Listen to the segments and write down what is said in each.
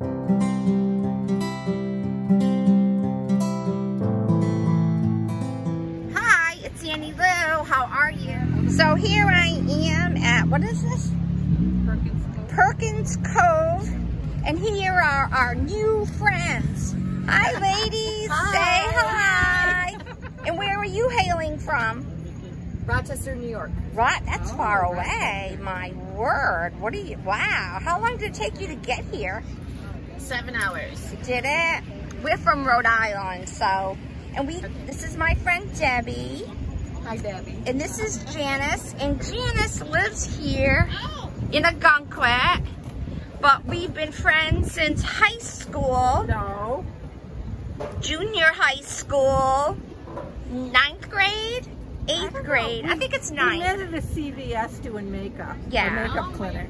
Hi, it's Annie Lou. How are you? So here I am at, what is this? Perkins Cove. Perkins Cove. And here are our new friends. Hi, ladies. Say hi. And where are you hailing from? Rochester, New York. Right, that's oh, far away. My word. What are you, wow. How long did it take you to get here? Seven hours. Did it? We're from Rhode Island, so, and we, this is my friend Debbie, Hi, Debbie. and this is Janice, and Janice lives here oh. in Ogunquit, but we've been friends since high school, No. junior high school, ninth grade, eighth don't grade. know. I think it's We ninth. met at a CVS doing makeup. Yeah. Makeup oh, clinic.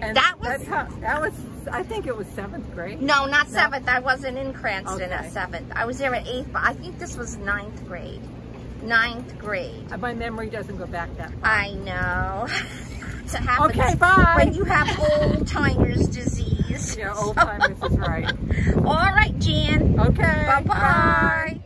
And That was- how, that was, I think it was seventh grade. No, not seventh. I wasn't in Cranston at seventh. I was there at eighth, but I think this was ninth grade. Ninth grade. Uh, My memory doesn't go back that far. I know. it happens Okay, bye. when you have old timers disease. Yeah, old timers is right. All right, Jan. Okay. Bye bye.